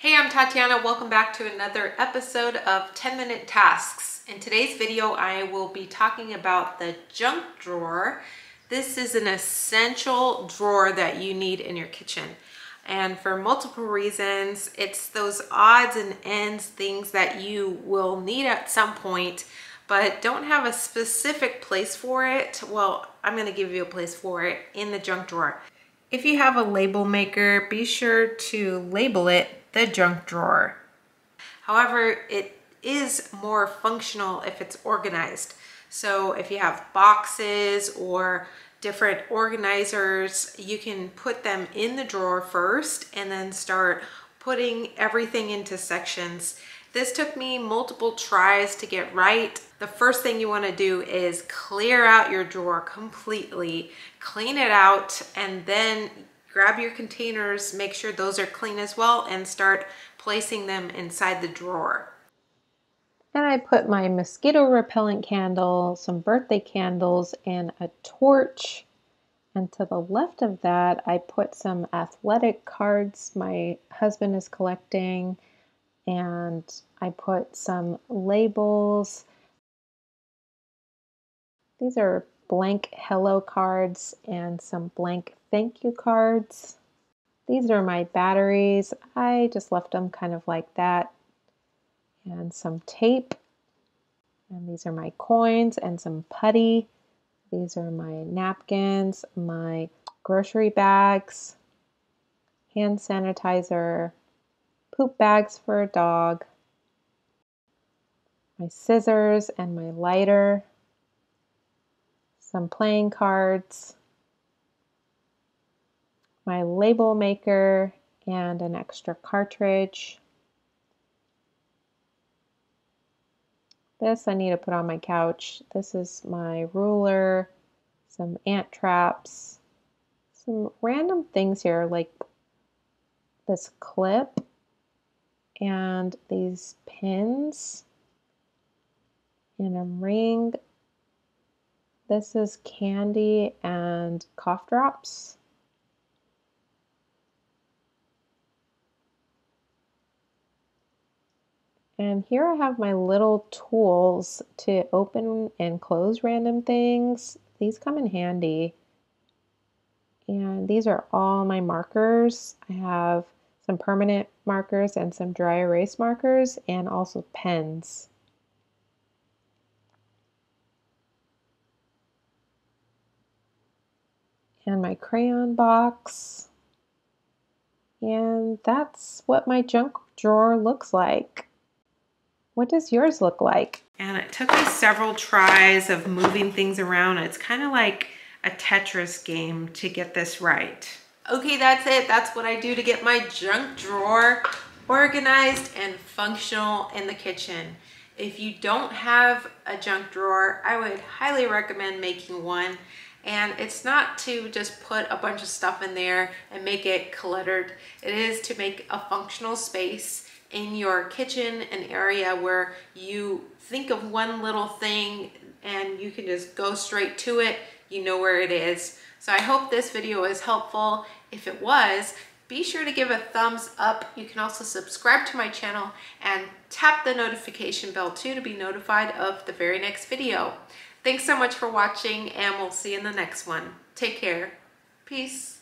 Hey, I'm Tatiana. Welcome back to another episode of 10 Minute Tasks. In today's video, I will be talking about the junk drawer. This is an essential drawer that you need in your kitchen. And for multiple reasons, it's those odds and ends things that you will need at some point, but don't have a specific place for it. Well, I'm gonna give you a place for it in the junk drawer. If you have a label maker, be sure to label it the junk drawer. However, it is more functional if it's organized. So if you have boxes or different organizers, you can put them in the drawer first and then start putting everything into sections. This took me multiple tries to get right. The first thing you wanna do is clear out your drawer completely, clean it out, and then grab your containers, make sure those are clean as well, and start placing them inside the drawer. And I put my mosquito repellent candle, some birthday candles, and a torch. And to the left of that, I put some athletic cards my husband is collecting. And I put some labels. These are blank hello cards and some blank thank you cards. These are my batteries. I just left them kind of like that. And some tape. And these are my coins and some putty. These are my napkins, my grocery bags, hand sanitizer, poop bags for a dog, my scissors and my lighter, some playing cards, my label maker, and an extra cartridge. This I need to put on my couch. This is my ruler, some ant traps, some random things here like this clip and these pins in a ring. This is candy and cough drops. And here I have my little tools to open and close random things. These come in handy. And these are all my markers. I have some permanent markers and some dry erase markers and also pens. And my crayon box. And that's what my junk drawer looks like. What does yours look like? And it took me several tries of moving things around. It's kind of like a Tetris game to get this right. Okay, that's it. That's what I do to get my junk drawer organized and functional in the kitchen. If you don't have a junk drawer, I would highly recommend making one. And it's not to just put a bunch of stuff in there and make it cluttered. It is to make a functional space in your kitchen, an area where you think of one little thing and you can just go straight to it. You know where it is. So I hope this video is helpful. If it was, be sure to give a thumbs up. You can also subscribe to my channel and tap the notification bell too to be notified of the very next video. Thanks so much for watching and we'll see you in the next one. Take care. Peace.